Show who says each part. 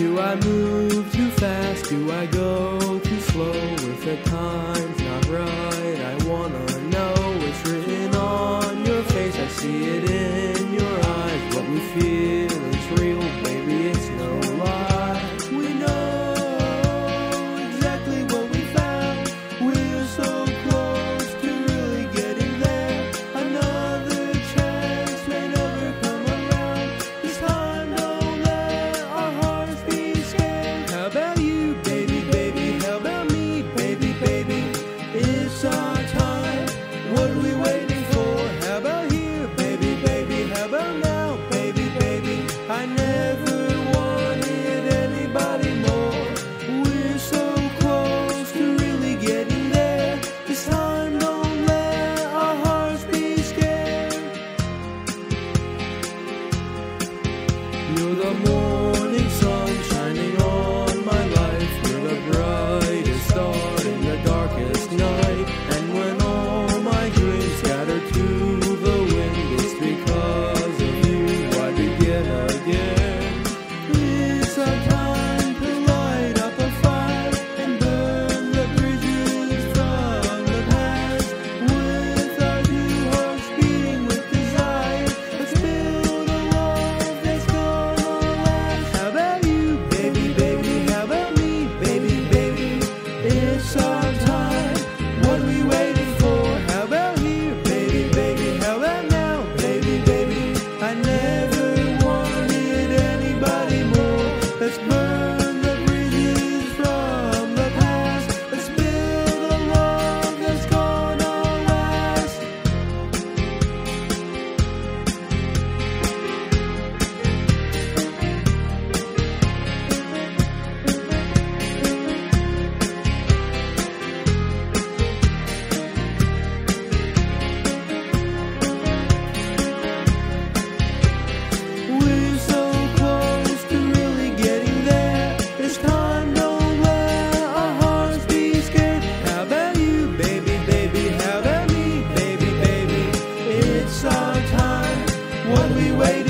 Speaker 1: Do I move too fast? Do I go too slow? If the time's not right. What we waiting